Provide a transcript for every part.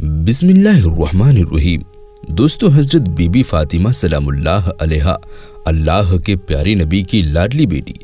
बिस्मिल्लाहिर्रहमानिर्रहीम। दोस्तों, हज़रत बीबी फातिमा सलामुल्लाह अलैहा, अल्लाह के प्यारे नबी की लाडली बेटी,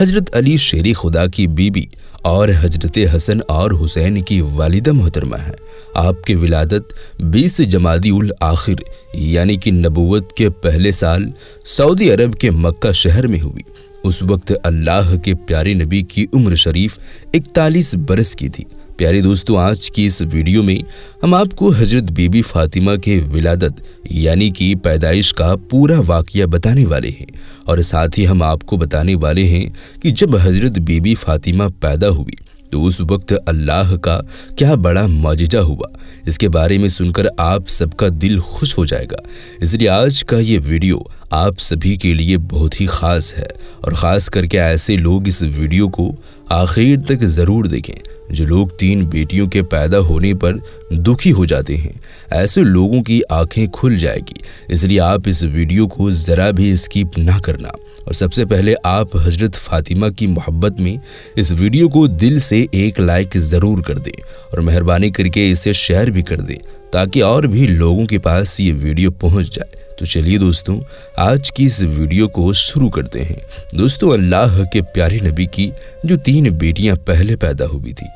हज़रत अली शेर खुदा की बीबी और हज़रत हसन और हुसैन की वालिदा मोहतरमा है। आपके विलादत 20 जमादी उल आखिर, यानी कि नबूवत के पहले साल सऊदी अरब के मक्का शहर में हुई। उस वक्त अल्लाह के प्यारे नबी की उम्र शरीफ इकतालीस बरस की थी। प्यारे दोस्तों, आज की इस वीडियो में हम आपको हज़रत बीबी फातिमा के विलादत, यानी कि पैदाइश का पूरा वाकया बताने वाले हैं। और साथ ही हम आपको बताने वाले हैं कि जब हज़रत बीबी फातिमा पैदा हुई तो उस वक्त अल्लाह का क्या बड़ा मौजजा हुआ। इसके बारे में सुनकर आप सबका दिल खुश हो जाएगा। इसलिए आज का ये वीडियो आप सभी के लिए बहुत ही ख़ास है और ख़ास करके ऐसे लोग इस वीडियो को आखिर तक ज़रूर देखें, जो लोग तीन बेटियों के पैदा होने पर दुखी हो जाते हैं। ऐसे लोगों की आँखें खुल जाएगी, इसलिए आप इस वीडियो को ज़रा भी स्किप ना करना। और सबसे पहले आप हज़रत फातिमा की मोहब्बत में इस वीडियो को दिल से एक लाइक ज़रूर कर दें और मेहरबानी करके इसे शेयर भी कर दें, ताकि और भी लोगों के पास ये वीडियो पहुँच जाए। तो चलिए दोस्तों, आज की इस वीडियो को शुरू करते हैं। दोस्तों, अल्लाह के प्यारे नबी की जो तीन बेटियाँ पहले पैदा हुई थी,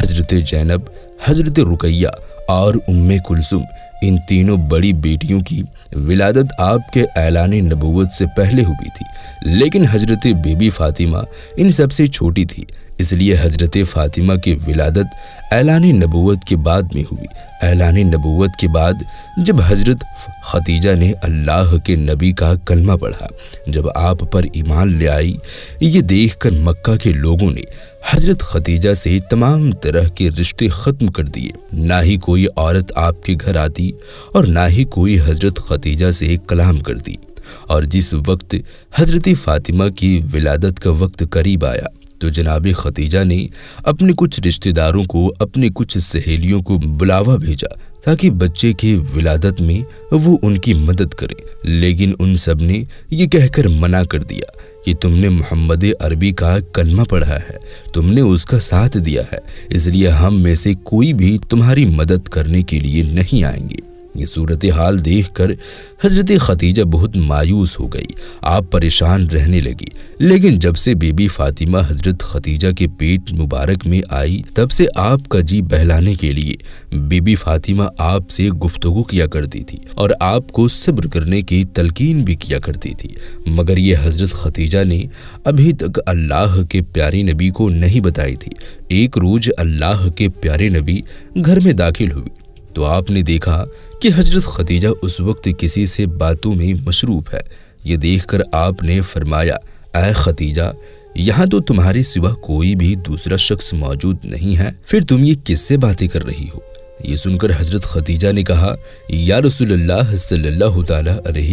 हज़रत जैनब, हज़रत रुकैया और उम्मे कुलसुम, इन तीनों बड़ी बेटियों की विलादत आपके ऐलान नबूवत से पहले हुई थी। लेकिन हज़रत बेबी फातिमा इन सबसे छोटी थी इसलिए हज़रत फ़ातिमा की विलादत ऐलान नबूवत के बाद में हुई। ऐलान नबूवत के बाद जब हज़रत खतीजा ने अल्लाह के नबी का कलमा पढ़ा, जब आप पर ईमान ले आई, ये देखकर मक्का के लोगों ने हज़रत खतीजा से तमाम तरह के रिश्ते ख़त्म कर दिए। ना ही कोई औरत आपके घर आती और ना ही कोई हज़रत खतीजा से कलाम करती। और जिस वक्त हज़रत फ़ातिमा की विलादत का वक्त करीब आया तो जनाब खतीजा ने अपने कुछ रिश्तेदारों को अपने कुछ सहेलियों को बुलावा भेजा ताकि बच्चे की विलादत में वो उनकी मदद करें। लेकिन उन सबने ये कहकर मना कर दिया कि तुमने मोहम्मद अरबी का कलमा पढ़ा है, तुमने उसका साथ दिया है, इसलिए हम में से कोई भी तुम्हारी मदद करने के लिए नहीं आएँगे। ये सूरत हाल देख कर हज़रत खतीजा बहुत मायूस हो गई। आप परेशान रहने लगी। लेकिन जब से बेबी फातिमा हज़रत खतीजा के पेट मुबारक में आई, तब से आपका जी बहलाने के लिए बेबी फातिमा आपसे गुफ्तगु किया करती थी और आपको सब्र करने की तलकीन भी किया करती थी। मगर ये हज़रत खतीजा ने अभी तक अल्लाह के प्यारे नबी को नहीं बताई थी। एक रोज अल्लाह के प्यारे नबी घर में दाखिल हुई। तो आपने देखा कि हज़रत खदीजा उस वक्त किसी से बातों में मशरूफ है। ये देखकर आपने फरमाया ए खतीजा यहाँ तो तुम्हारे सिवा कोई भी दूसरा शख्स मौजूद नहीं है। फिर तुम ये किससे बातें कर रही हो? ये सुनकर हज़रत खतीजा ने कहा, या रसूलुल्लाह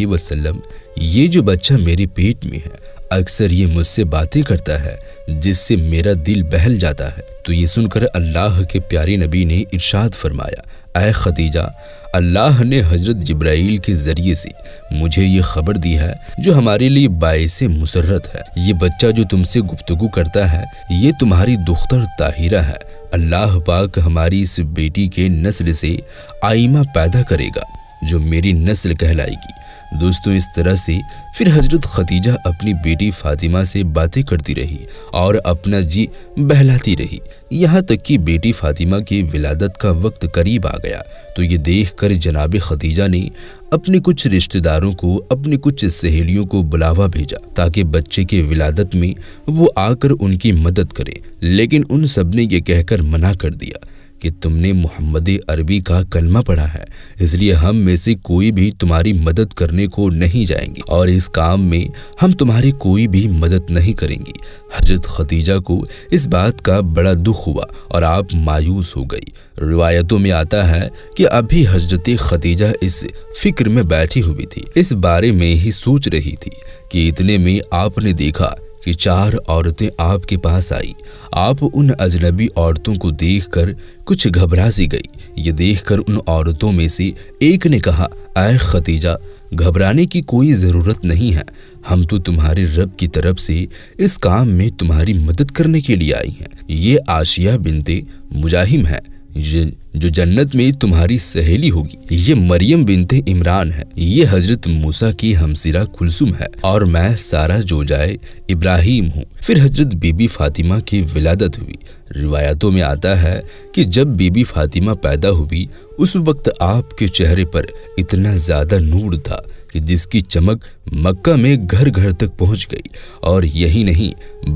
वसल्लम, ये जो बच्चा मेरे पेट में है, अक्सर ये मुझसे बातें करता है, जिससे मेरा दिल बहल जाता है। तो ये सुनकर अल्लाह के प्यारे नबी ने इरशाद फरमाया अय खदीजा, अल्लाह ने हज़रत जब्राइल के ज़रिए से मुझे ये खबर दी है, जो हमारे लिए बायस मुसरत है। ये बच्चा जो तुमसे गुफ्तगु करता है, ये तुम्हारी दुख्तर ताहिरा है। अल्लाह पाक हमारी इस बेटी के नस्ल से आईमा पैदा करेगा, जो मेरी नस्ल कहलाएगी। दोस्तों, इस तरह से फिर हज़रत खतीजा अपनी बेटी फातिमा से बातें करती रही और अपना जी बहलाती रही। यहाँ तक कि बेटी फातिमा की विलादत का वक्त करीब आ गया। तो ये देख कर जनाब खतीजा ने अपने कुछ रिश्तेदारों को, अपनी कुछ सहेलियों को बुलावा भेजा ताकि बच्चे के विलादत में वो आकर उनकी मदद करे। लेकिन उन सबने यह कहकर मना कर दिया। कि तुमने मोहम्मद अरबी का कलमा पढ़ा है। इसलिए हम में से कोई भी तुम्हारी मदद करने को नहीं जाएँगे और इस काम में हम तुम्हारी कोई भी मदद नहीं करेंगे। हज़रत खतीजा को इस बात का बड़ा दुख हुआ और आप मायूस हो गई। रिवायतों में आता है कि अभी हज़रत खतीजा इस फ़िक्र में बैठी हुई थी। इस बारे में ही सोच रही थी कि इतने में आपने देखा कि चार औरतें आपके पास आई। आप उन अजनबी औरतों को देखकर कुछ घबरा सी गई। ये देखकर उन औरतों में से एक ने कहा आय खतीजा, घबराने की कोई ज़रूरत नहीं है। हम तो तुम्हारे रब की तरफ़ से इस काम में तुम्हारी मदद करने के लिए आई हैं। ये आशिया बिनते मुजाहिम है। जो जन्नत में तुम्हारी सहेली होगी। ये मरियम बिनते इमरान है। ये हज़रत मूसा की हमसिरा कुलसुम है और मैं सारा जो जाए इब्राहिम हूँ। फिर हज़रत बीबी फातिमा की विलादत हुई। रिवायतों में आता है कि जब बीबी फातिमा पैदा हुई, उस वक्त आपके चेहरे पर इतना ज़्यादा नूर था कि जिसकी चमक मक्का में घर घर तक पहुँच गई। और यही नहीं,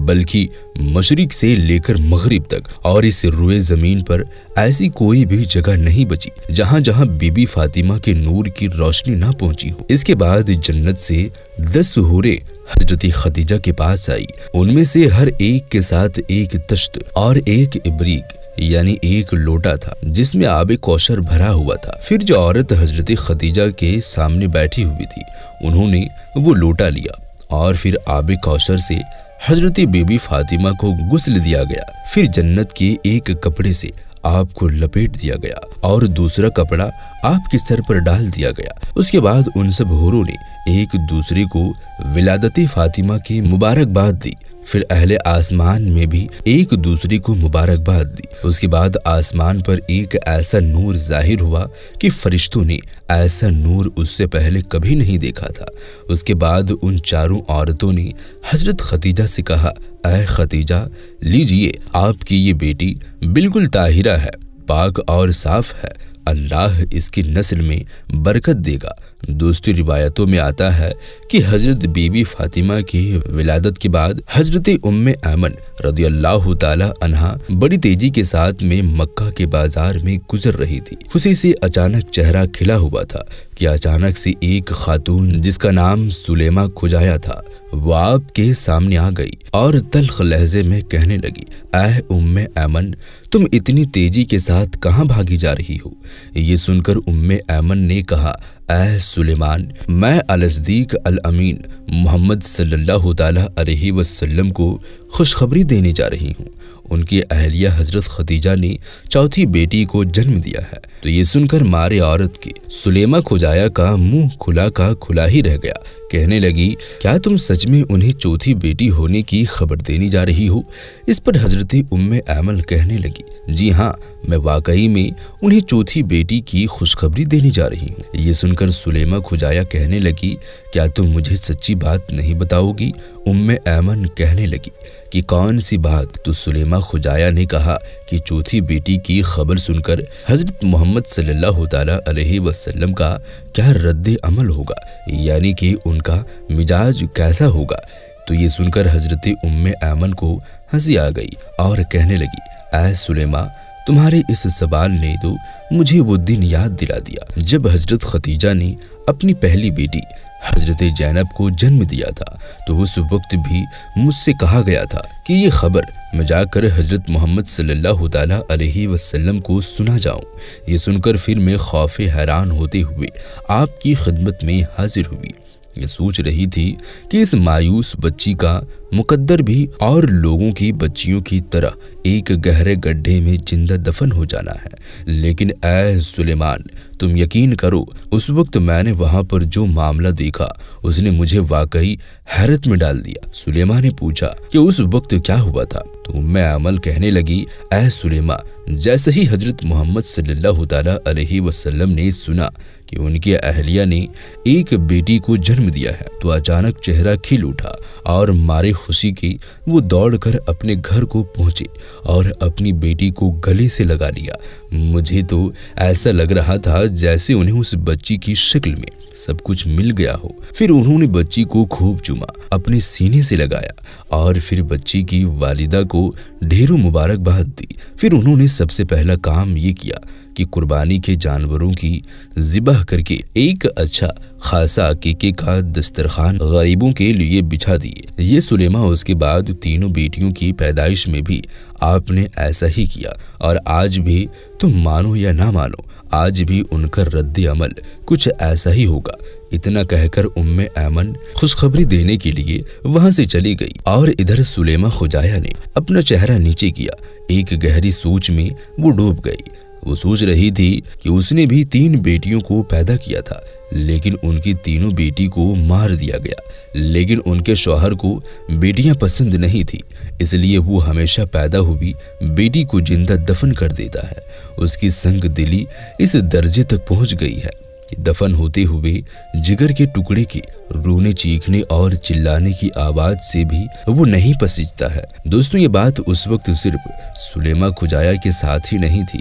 बल्कि मशरक से लेकर मगरिब तक। और इस रुए ज़मीन पर ऐसी कोई भी जगह नहीं बची जहाँ जहाँ बीबी फातिमा के नूर की रोशनी ना पहुँची हो। इसके बाद जन्नत से दस हुरे हजरती खदीजा के पास आई। उनमें से हर एक के साथ एक तश्त और एक इब्रीक, यानी एक लोटा था, जिसमें आब कौशर भरा हुआ था। फिर जो औरत हज़रत खदीजा के सामने बैठी हुई थी, उन्होंने वो लोटा लिया और फिर आब कौशर से हज़रत बेबी फातिमा को गुस्ल दिया गया। फिर जन्नत के एक कपड़े से आपको लपेट दिया गया और दूसरा कपड़ा आपके सर पर डाल दिया गया। उसके बाद उन सब होरों ने एक दूसरे को विलादती फातिमा की मुबारकबाद दी फिर अहले आसमान में भी एक दूसरे को मुबारकबाद दी। उसके बाद आसमान पर एक ऐसा नूर ज़ाहिर हुआ कि फरिश्तों ने ऐसा नूर उससे पहले कभी नहीं देखा था। उसके बाद उन चारों औरतों ने हज़रत खतीजा से कहा अः खतीजा लीजिए, आपकी ये बेटी बिल्कुल ताहिरा है, पाक और साफ़ है। अल्लाह इसकी नस्ल में बरकत देगा। दोस्तों रिवायतों में आता है कि हज़रत बीबी फातिमा की विलादत के बाद हज़रत उम्म ऐमन रदी अल्लाह तहा बड़ी तेज़ी के साथ में मक्का के बाज़ार में गुजर रही थी। खुशी से अचानक चेहरा खिला हुआ था कि अचानक से एक खातून जिसका नाम सुलेमा खुजाया था, वो आपके सामने आ गई और तलख लहजे में कहने लगी अह उम्मे ऐमन, तुम इतनी तेज़ी के साथ कहाँ भागी जा रही हो? ये सुनकर उम्मे ऐमन ने कहा अह सुलेमान मैं अलजदीक अल अमीन मोहम्मद सल्लल्लाहु अलैहि वसल्लम को खुशखबरी देने जा रही हूँ। उनकी अहलिया हज़रत खतीजा ने चौथी बेटी को जन्म दिया है। तो ये सुनकर मारे औरत के सुलेमा खुजाया का मुँह खुला का खुला ही रह गया। कहने लगी, क्या तुम सच में उन्हें चौथी बेटी होने की खबर देने जा रही हो? इस पर हज़रत उम्म अमल कहने लगी, जी हाँ मैं वाकई में उन्हें चौथी बेटी की खुशखबरी देने जा रही हूँ। ये सुनकर सुलेमा खुजाया कहने लगी, क्या तुम मुझे सच्ची बात नहीं बताओगी? उम्म ऐमन कहने लगी कि कौन सी बात तो सुलेमा खुजाया ने कहा कि चौथी बेटी की खबर सुनकर हज़रत मोहम्मद सल्लल्लाहु अलैहि वसल्लम का क्या रद्द अमल होगा? यानी कि उनका मिजाज कैसा होगा? तो ये सुनकर हज़रत उम्म ऐमन को हँसी आ गई और कहने लगी, ऐ सुलेमा, तुम्हारे इस सवाल ने तो मुझे वो दिन याद दिला दिया जब हज़रत खतीजा ने अपनी पहली बेटी हज़रत जैनब को जन्म दिया था तो उस वक्त भी मुझसे कहा गया था कि ये खबर मैं जाकर हज़रत मोहम्मद सल्लल्लाहु अलैहि वसल्लम को सुना जाऊँ। ये सुनकर फिर मैं खौफ हैरान होते हुए आपकी खिदमत में हाजिर हुई। ये सोच रही थी कि इस मायूस बच्ची का मुकद्दर भी और लोगों की बच्चियों की तरह एक गहरे गड्ढे में ज़िंदा दफन हो जाना है। लेकिन ऐ सुलेमान, तुम यकीन करो, उस वक्त मैंने वहाँ पर जो मामला देखा, उसने मुझे वाकई हैरत में डाल दिया। सुलेमा ने पूछा कि उस वक्त क्या हुआ था? तो मैं अमल कहने लगी, ऐ सुलेमा जैसे ही हज़रत मोहम्मद सल्लल्लाहु वसल्लम ने सुना कि उनकी अहलिया ने एक बेटी को जन्म दिया है तो अचानक चेहरा खिल उठा और मारे खुशी की वो दौड़कर अपने घर को पहुँचे और अपनी बेटी को गले से लगा लिया। मुझे तो ऐसा लग रहा था जैसे उन्हें उस बच्ची की शक्ल में सब कुछ मिल गया हो। फिर उन्होंने बच्ची को खूब चुमा, अपने सीने से लगाया और फिर बच्ची की वालिदा को ढेरों मुबारकबाद दी। फिर उन्होंने सबसे पहला काम ये किया कि कुर्बानी के जानवरों की जिबह करके एक अच्छा खासा अकीके का दस्तरखान गरीबों के लिए बिछा दिए। ये सुलेमा, उसके बाद तीनों बेटियों की पैदाइश में भी आपने ऐसा ही किया। और आज भी तुम मानो या ना मानो, आज भी उनका रद्द अमल कुछ ऐसा ही होगा इतना कहकर उम्मे ऐमन खुशखबरी देने के लिए वहाँ से चली गई और इधर सुलेमा खुजाया ने अपना चेहरा नीचे किया। एक गहरी सोच में वो डूब गई। वो सोच रही थी कि उसने भी तीन बेटियों को पैदा किया था, लेकिन उनकी तीनों बेटी को मार दिया गया। लेकिन उनके शौहर को बेटियाँ पसंद नहीं थी, इसलिए वो हमेशा पैदा हुई बेटी को ज़िंदा दफन कर देता है। उसकी संग दिली इस दर्जे तक पहुँच गई है। दफन होते हुए जिगर के टुकड़े की रोने चीखने और चिल्लाने की आवाज़ से भी वो नहीं पसीजता है। दोस्तों, ये बात उस वक्त सिर्फ़ सुलेमा खुजाया के साथ ही नहीं थी,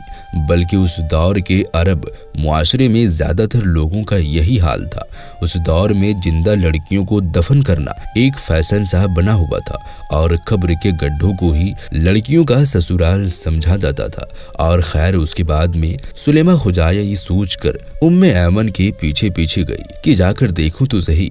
बल्कि उस दौर के अरब मुआशरे में ज़्यादातर लोगों का यही हाल था। उस दौर में ज़िंदा लड़कियों को दफन करना एक फ़ैशन सा बना हुआ था, और कब्र के गड्ढों को ही लड़कियों का ससुराल समझा जाता था। और खैर, उसके बाद में सुलेमा खुजाया ये सोच कर उम्मे ऐमन के पीछे पीछे गई कि जाकर देखूँ तो सही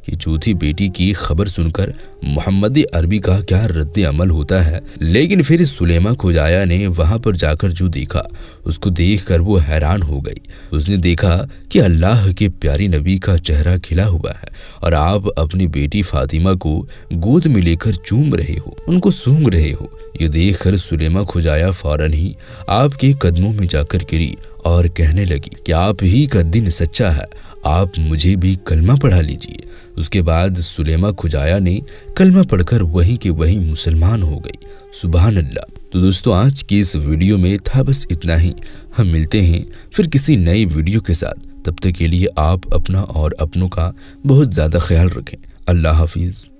कि चौथी बेटी की खबर सुनकर मोहम्मद अरबी का क्या रद्द अमल होता है। लेकिन फिर सुलेमा खुजाया ने वहाँ पर जाकर जो देखा, उसको देखकर वो हैरान हो गई। उसने देखा कि अल्लाह के प्यारी नबी का चेहरा खिला हुआ है और आप अपनी बेटी फातिमा को गोद में लेकर चूम रहे हो, उनको सूंघ रहे हो। ये देखकर सुलेमा खुजाया फ़ौरन ही आपके कदमों में जाकर गिरी और कहने लगी कि आप ही का दिन सच्चा है? आप मुझे भी कलमा पढ़ा लीजिए। उसके बाद सुलेमा खुजाया ने कलमा पढ़कर वहीं के वहीं मुसलमान हो गई। सुबह अल्लाह तो दोस्तों, आज की इस वीडियो में था बस इतना ही। हम मिलते हैं फिर किसी नई वीडियो के साथ। तब तक के लिए आप अपना और अपनों का बहुत ज़्यादा ख्याल रखें। अल्लाह हाफिज़।